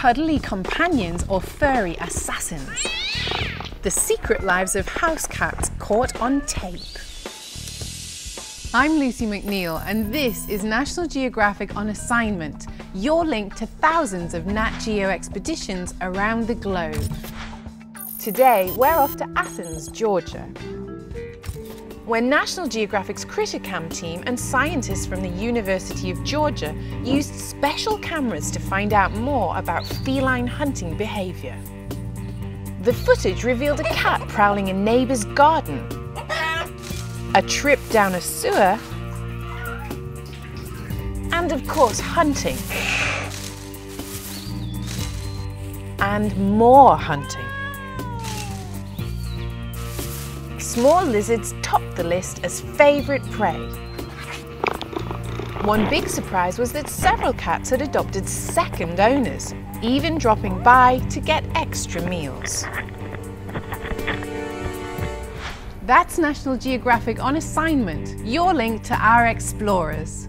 cuddly companions or furry assassins. The secret lives of house cats caught on tape. I'm Lucy McNeil, and this is National Geographic on Assignment, your link to thousands of Nat Geo expeditions around the globe. Today, we're off to Athens, Georgia, where National Geographic's Kittycam team and scientists from the University of Georgia used special cameras to find out more about feline hunting behaviour. The footage revealed a cat prowling a neighbour's garden, a trip down a sewer, and of course hunting. And more hunting. Small lizards topped the list as favourite prey. One big surprise was that several cats had adopted second owners, even dropping by to get extra meals. That's National Geographic on assignment, your link to our explorers.